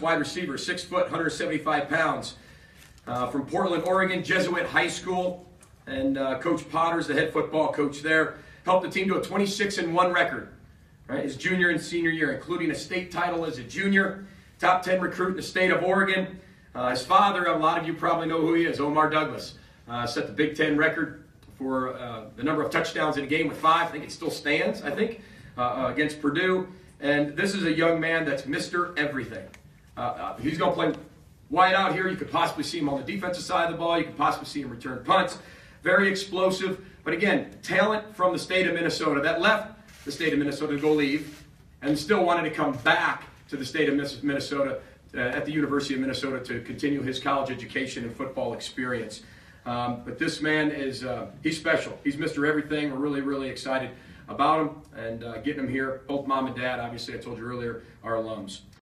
wide receiver, six foot, 175 pounds, uh, from Portland, Oregon, Jesuit High School, and uh, Coach Potter's the head football coach there. Helped the team to a 26 and one record, right? His junior and senior year, including a state title as a junior, top 10 recruit in the state of Oregon. Uh, his father, a lot of you probably know who he is, Omar Douglas, uh, set the Big Ten record for uh, the number of touchdowns in a game with five. I think it still stands. I think uh, against Purdue. And this is a young man that's Mr. Everything. Uh, uh, he's going to play wide out here. You could possibly see him on the defensive side of the ball. You could possibly see him return punts. Very explosive. But again, talent from the state of Minnesota that left the state of Minnesota to go leave and still wanted to come back to the state of Minnesota uh, at the University of Minnesota to continue his college education and football experience. Um, but this man is, uh, he's special. He's Mr. Everything. We're really, really excited about him and uh, getting him here. Both mom and dad, obviously, I told you earlier, are alums.